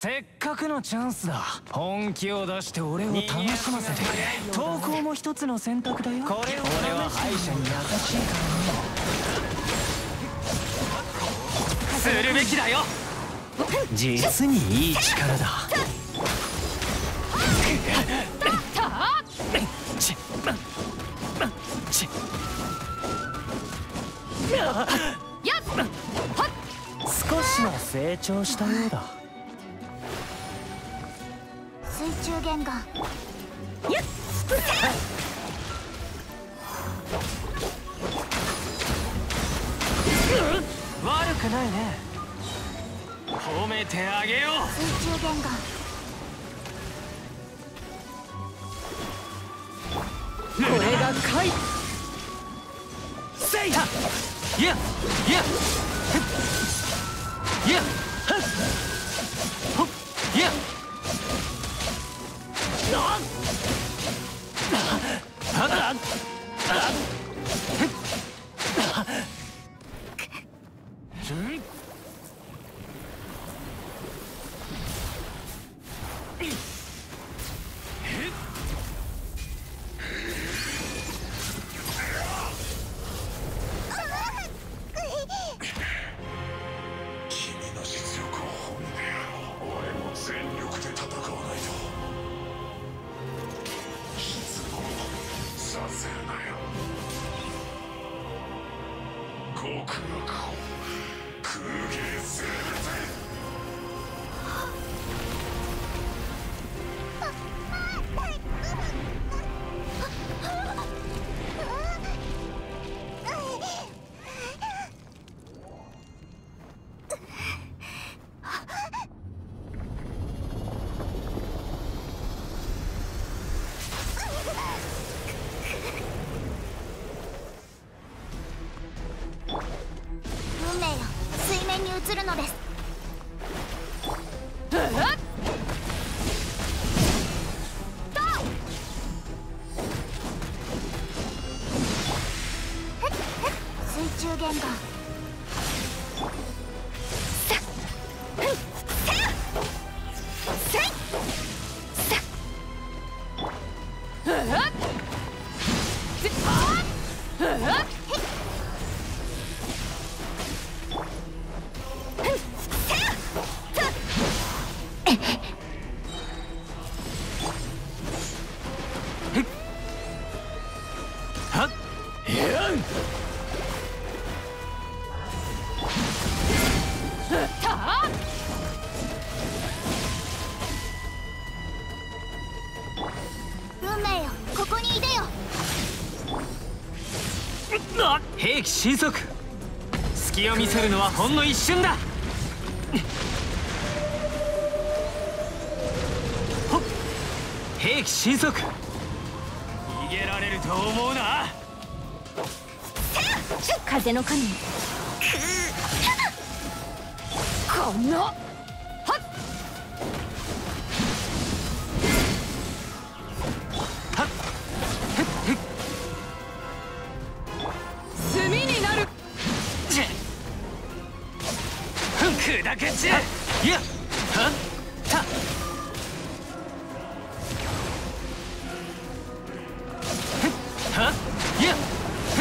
せっかくのチャンスだ。本気を出して俺を楽しませてくれ。投稿も一つの選択だよ。これ俺は敗者に優しいからね。するべきだよ。実にいい力だ。少しは成長したようだ水中弦ガン悪くないね。褒めてあげよう。水中弦ガンこれが怪せい！やいやいやいやほっいや極楽を空面に映るのです。水中弦ガン運命よここにいでよな兵器神速隙を見せるのはほんの一瞬だ。ほ っ兵器神速逃げられると思うな。風の神このはっ。へっ。炭になるじゃ砕けちゃいやはっ。たふっ。いや